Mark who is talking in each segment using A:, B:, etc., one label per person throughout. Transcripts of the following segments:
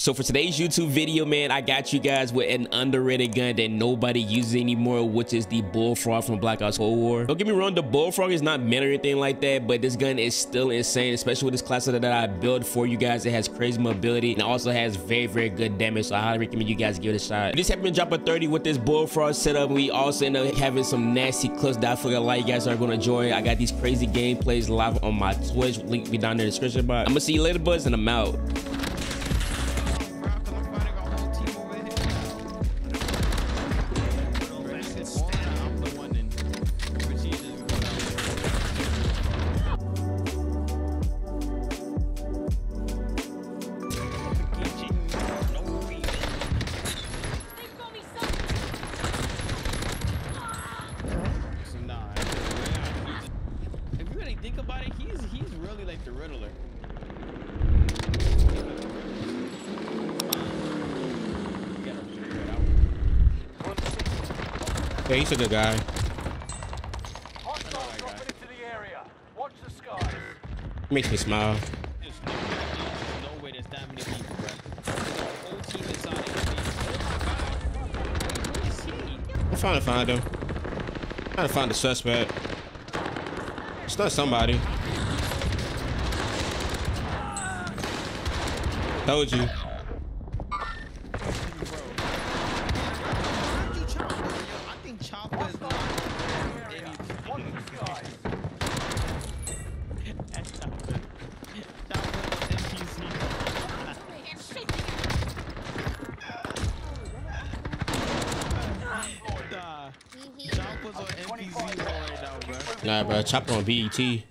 A: So for today's YouTube video, man, I got you guys with an underrated gun that nobody uses anymore, which is the Bullfrog from Black Ops Cold War. Don't get me wrong, the Bullfrog is not meta or anything like that, but this gun is still insane, especially with this class that I built for you guys. It has crazy mobility and also has very, very good damage. So I highly recommend you guys give it a shot. We just happened to drop a 30 with this Bullfrog setup. We also end up having some nasty clips that I feel like you guys are going to enjoy. I got these crazy gameplays live on my Twitch. Link be down in the description box. I'm going to see you later, buzz, and I'm out. Yeah, he's a good guy. Makes me smile. I'm trying to find him. I'm trying to find the suspect. It's not somebody. Told you. Nah, bro. Chopper on BET. How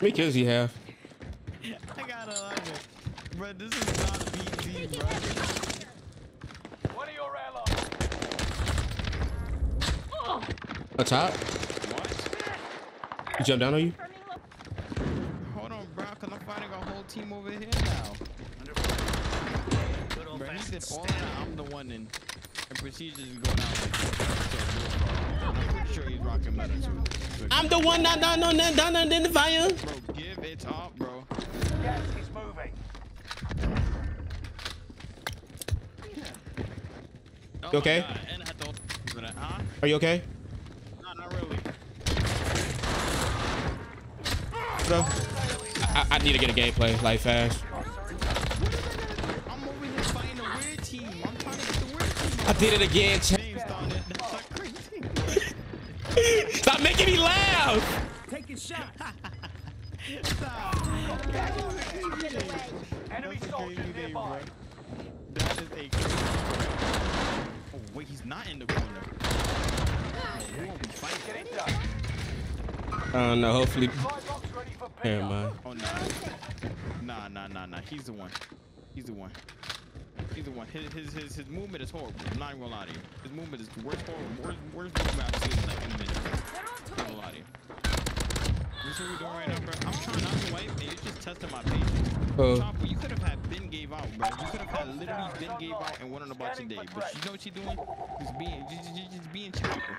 A: many kills you have?
B: I gotta love it. Bro, this is not BT, bro. What are your allies?
A: A top?
B: What?
A: He jumped down on you?
B: Hold on, bro, because I'm finding a whole team over here now. Bro, he did all that. I'm the one in. And procedures is going out. I'm sure he's rocking meta too. So
A: I'm the one not down on that down in the fire.
B: Bro, give it up, bro.
C: Gas is moving.
B: Oh
A: You okay?
B: my God, and I had to for that, huh?
A: Are you okay?
B: No, not really.
A: Bro. I, I need to get a gameplay like fast.
B: I'm over here fighting the weird team. I'm trying to get the weird team.
A: I did it again. Ch-
B: James started. That's like crazy.
A: Stop making me laugh.
C: Taking shots.
B: Enemy
C: soldiers nearby.
B: That is a crazy. Oh wait, he's not in the corner. Who are we fighting?
C: Get it done.
A: I don't know. Hopefully. Never mind.
B: Oh no. Nah, nah, nah, nah. He's the one. He's the one. He's the one. His his his, his movement is horrible. I'm not even gonna lie to you. His movement is the worst horrible, worst, worst movement I've seen like in a minute. I'm not gonna lie to you. This is what we're doing right now, bro. I'm trying not to wipe, and it's just testing my patience.
A: Oh.
B: Chopper, you could have had Ben gave out, bro. You could have had literally Ben gave out and went on about your day. But you know what she doing? Just being, just, just, just being Chopper.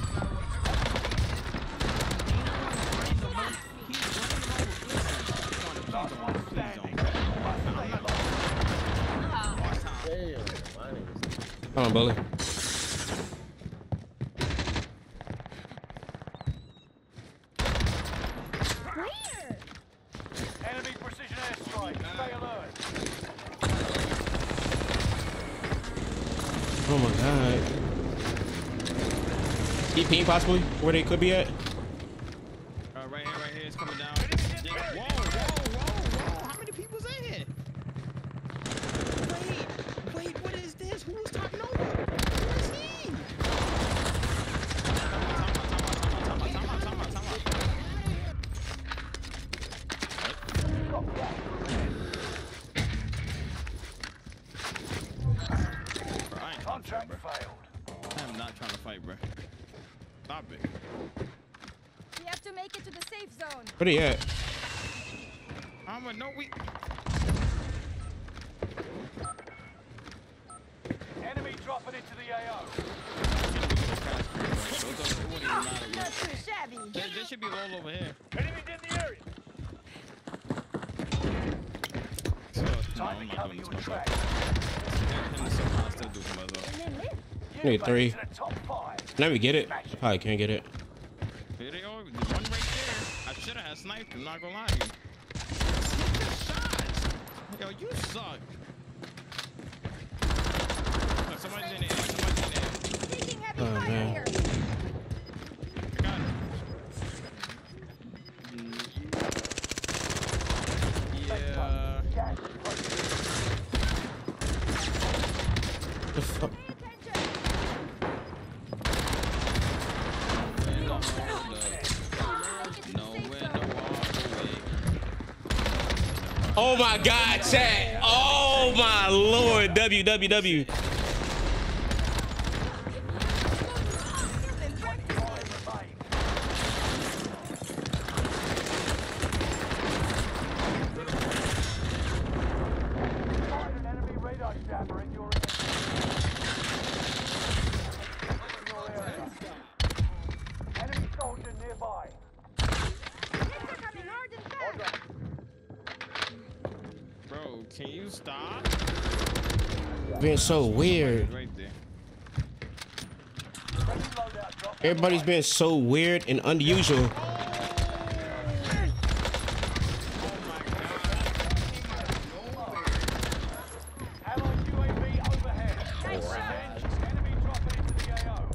A: Come on, bully.
C: Enemy precision airstrike.
A: Oh my god. Ping possibly where they could be at. Where they at?
B: I'm a no we.
C: Enemy dropping into the AO.
B: Those are- it wouldn't even matter, bro.
D: Not too shabby.
B: There, there should be all over here.
C: Enemies in the area. Time oh
B: I'm
C: to cover you in track.
B: And so I'll still do it for myself.
C: You
A: Need three.
C: it to the top five.
A: Can I get it? Probably can't get it.
B: Here they are. There's one right there. I should have had sniped. I'm not gonna lie to you. Yo, you suck.
A: Oh my God, chat. Oh my Lord. WWW.
C: Five remain. Find an enemy radar jammer in your in your area. Enemy soldier nearby.
D: Hits are coming hard and fast.
B: Bro, can you stop?
A: Being so weird.
B: Right there.
C: Friendly loadout drop.
A: Everybody's being so weird and unusual.
C: Allied UAV overhead.
D: Nice shot.
C: Enemy dropping into the AO.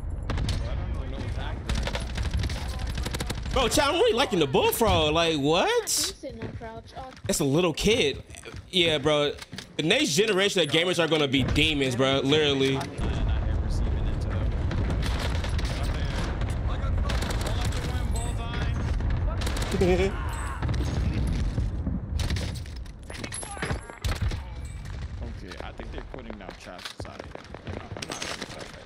B: I don't really know what's happening.
A: Bro, chat, I'm really liking the bullfrog. Like, what?
E: sitting on crouch.
A: That's a little kid. Yeah, bro. The next generation of gamers are gonna be demons, bro. Literally.
B: I not have receiving intel. Up there. All up the one, bullseye. Okay, I think they're putting down traps inside of here. I'm not, I'm not gonna start that.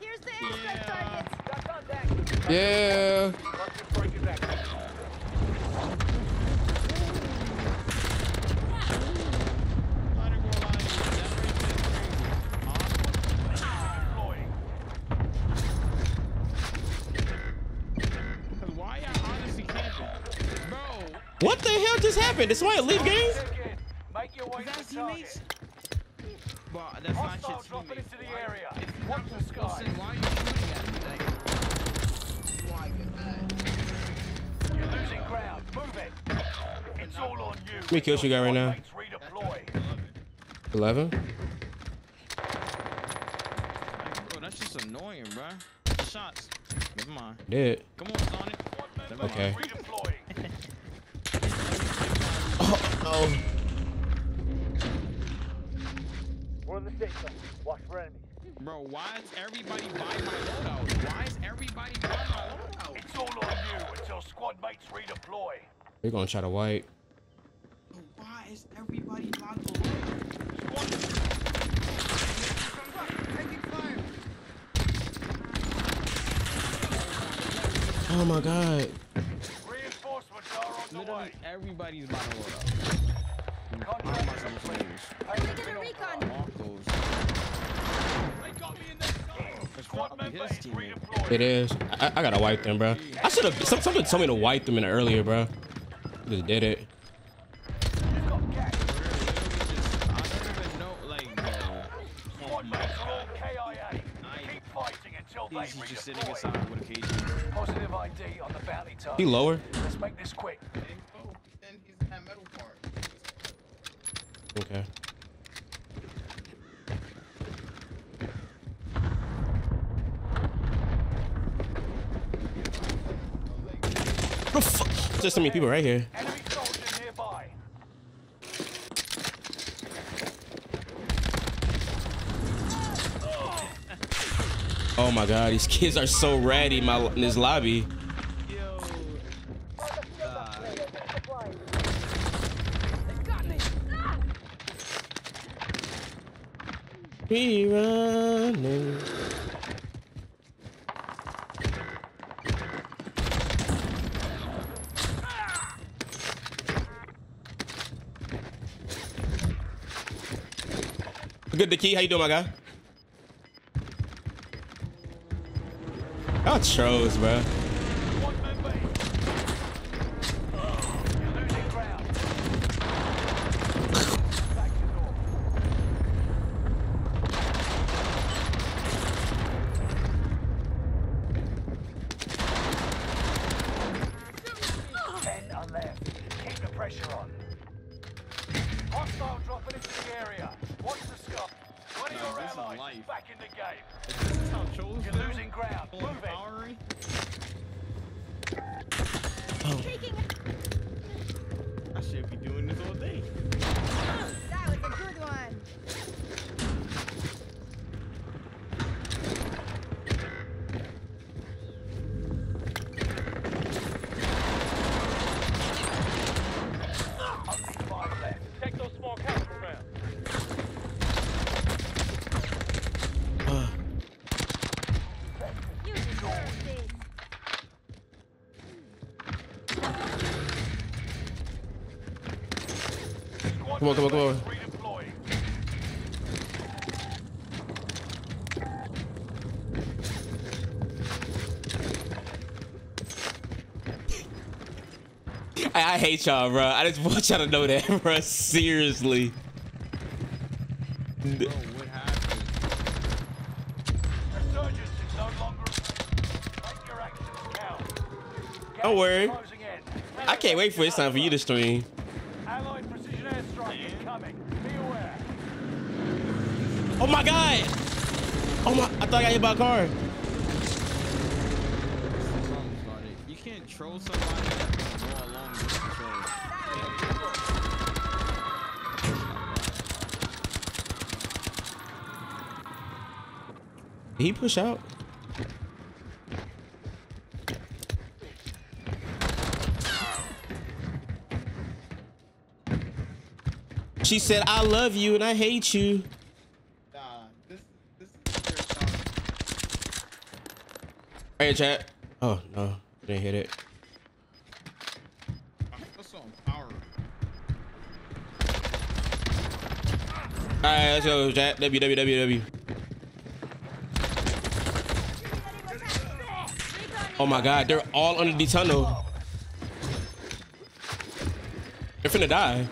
D: Here's the airstrike
B: Yeah.
D: target.
C: Got contact.
A: yeah.
C: Let's just break it back.
B: I didn't go lie to you. That right there is crazy. Huh?
C: Deploying.
B: Cause why y'all honestly camping? Bro,
A: What the hell just happened? Did somebody leave game?
C: Check in. Make your way to the target.
B: teammates? Bro, that's not
C: Hostile
B: your
C: dropping into the area. Watch the sky.
B: Why are you shooting at me? Like,
C: You're losing ground. Move it. It's all on you.
A: many kills you got right now?
C: Mates redeploy.
A: 11.
B: bro, that's just annoying, bro. Shots. Never mind.
A: Dead.
B: Come on, Sonic. Never mind.
A: Okay.
C: Redeploying.
A: Oh.
C: We're in the safe zone. Watch for enemies.
B: Bro, why is everybody buying my loadout? Why is everybody buying my loadout?
C: It's all on you until squad mates redeploy.
A: We're gonna try to wipe.
B: Why is everybody buying my loadout?
A: Oh my god.
C: Reinforcements are on the
B: Literally
C: way.
B: everybody's buying a loadout.
A: It is. I, I gotta wipe them, bro. I should have. Some, somebody told me to wipe them in earlier, bro. Just did it.
C: You've got gas.
B: I don't even know, like, bro.
C: Squad mates are all KIA. Keep fighting until they
B: He's just sitting
C: redeploy.
B: inside with a KG.
C: Positive ID on the bounty
A: He lower.
C: Let's make this quick.
A: Okay. Bro, fuck. Just so many people right here. Oh my god, these kids are so ratty in, in this lobby. be running. Good, the key. How you doing, my guy? Y'all trolls, bro.
C: Back in the game.
B: If this is how trolls
C: You're losing ground.
B: full
C: Move it.
B: empowering,
D: Taking
B: I should be doing this all day.
D: that was a good one.
A: Come on, come on, come on. I, I hate y'all, bro. I just want y'all to know that, bro. Seriously.
B: Bro, what happened?
C: Resurgence is no longer Make your actions count.
A: Don't worry.
C: is closing in.
A: I can't wait for this time for you to stream. Oh my god! Oh my! I thought I got hit by a car.
B: You can't troll somebody and go along with the.
A: Did he push out? She said, I love you and I hate you.
B: Nah, this this is your shot.
A: Here, chat. Oh, no. Didn't hit it.
B: I feel so.
A: All right, let's go, chat. www. Oh my god, they're all under the tunnel. They're finna die.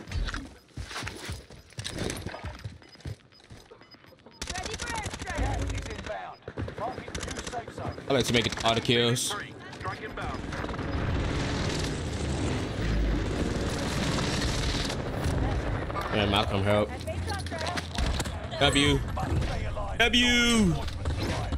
A: Like to make it all the kills.
C: Three.
A: Yeah, Malcolm help.
D: That's base contract.
A: W.
C: Must stay alive.
A: W.